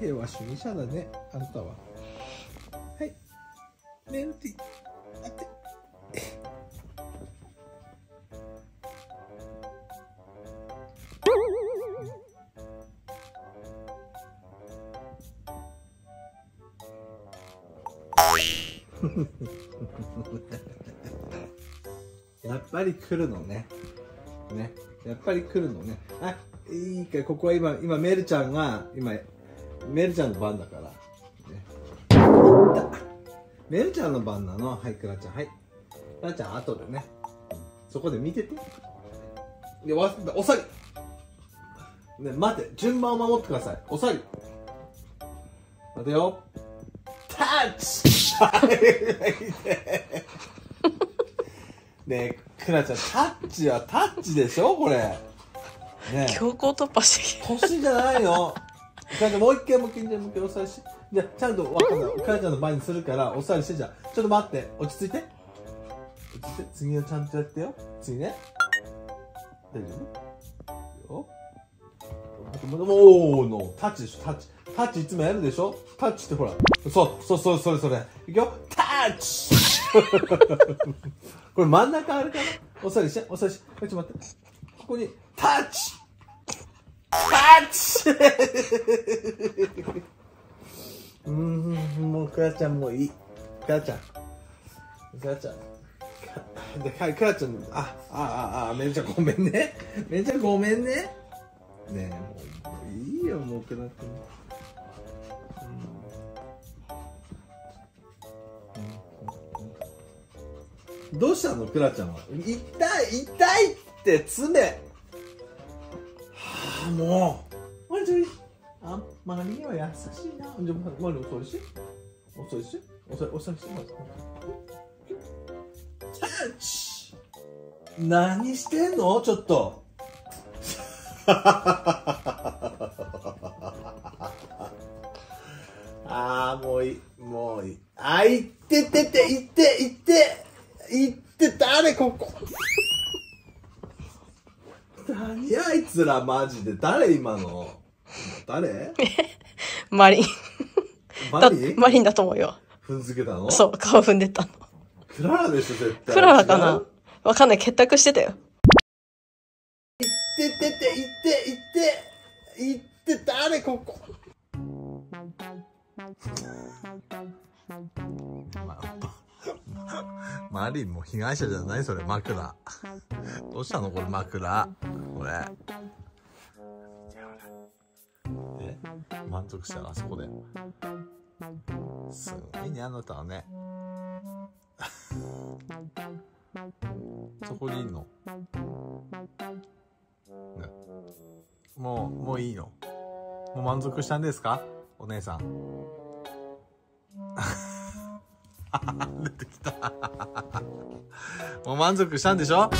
平和主義者だね、あんたは。はい。メルティ。あて。やっぱり来るのね。ね。やっぱり来るのね。あ、いいか、ここは今、今、メルちゃんが、今、メルちゃんの番だから。ね。いった。メルちゃんの番なの？はい、クラちゃん。はい。クラちゃん、後でね。そこで見てて。で、わ、おさり。ね、待って。順番を守ってください。おさり。待てよ。タッチ ねえ、クラちゃん、タッチはタッチでしょ？これ。ねえ。強行突破してき腰じゃないの？ちゃんともう一回もう一回もう一回おさりし。じゃちゃんとわかんない。かなちゃんの前にするから、おさりしてじゃあちょっと待って。落ち着いて。落ち着いて。次をちゃんとやってよ。次ね。大丈夫？よ。もう、おーの、タッチでしょ、タッチ。タッチいつもやるでしょ？タッチってほら。そう、そう、そう、それ、それ。いくよ。タッチ これ真ん中あるかなおさりして、おさりして。ちょっと待って。ここに、タッチタッチうーん、もう、クラちゃんもういい。クラちゃん。クラちゃん。で、かクラちゃん、あ、あ、あ、あ、めんちゃんごめんね。めんちゃんごめんね。ねえ、もう、いいよ、もう、クラちゃん。うんどうしたのクラちゃんは？痛い痛いって爪あもう。マジあマリーは優しいな。じゃあマリー遅いし遅いし遅い遅いしまずタッチ何してんのちょっとああもういいもういいあいってってっていっていっていって誰ここ何あいつらマジで誰今の？誰？マリン。だマリマリンだと思うよ。踏んづけたの？そう、顔踏んでたの。クララでしょ絶対クララか違なう？わかんない。結託してたよ。いってってっていっていっていって誰ここ？マリンも被害者じゃない？それ枕。どうしたの？これ枕。これ。え？満足したらあそこで。すごいねあなたはね。そこにいんの？ね。もう、もういいの？もう満足したんですか？お姉さん。出てきた。もう満足したんでしょ？